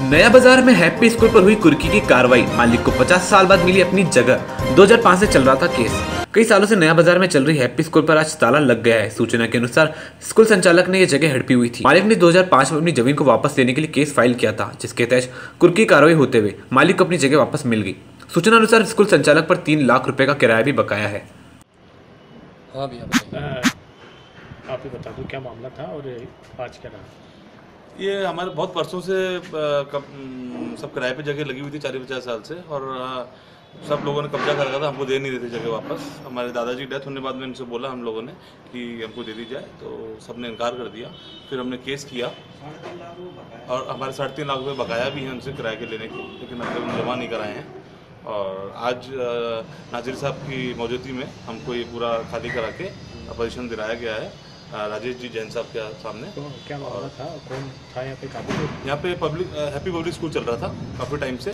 नया बाज़ार में हैप्पी स्कूल पर हुई कुर्की की कार्रवाई। मालिक को 50 साल बाद मिली अपनी जगह। 2005 से चल रहा था केस। कई सालों से नया बाज़ार में चल रही हैप्पी स्कूल पर आज ताला लग गया है। सूचना के अनुसार स्कूल संचालक ने यह जगह हड़पी हुई थी। मालिक ने 2005 में अपनी ज़मीन को वापस लेने के लिए केस फ़ाइल किया था जिसके तहत कुर्की कार्रवाई होते हुए मालिक को अपनी जगह वापस मिल गई। सूचना अनुसार स्कूल संचालक पर तीन लाख रुपए का किराया भी बकाया है। हाँ भैया आप ही बता दो क्या मामला था और आज क्या रहा? ये हमारे बहुत वर्षों से कब, सब किराए पे जगह लगी हुई थी चालीस पचास साल से और सब लोगों ने कब्जा कर रखा था हमको दे नहीं देते जगह वापस। हमारे दादाजी डेथ होने बाद में इनसे बोला हम लोगों ने कि हमको दे दी जाए तो सबने इनकार कर दिया। फिर हमने केस किया और हमारे साढ़े तीन लाख रुपये बकाया भी है उनसे किराए के लेने के लेकिन उन्होंने जमा नहीं कराए हैं। और आज नाजिर साहब की मौजूदगी में हमको ये पूरा खाली करा के पोजीशन दिलाया गया है। राजेश जी जैन साहब के सामने। तो क्या मामला था? कौन था यहाँ पे? काफ़ी यहाँ पे पब्लिक हैप्पी पब्लिक स्कूल चल रहा था काफ़ी टाइम से।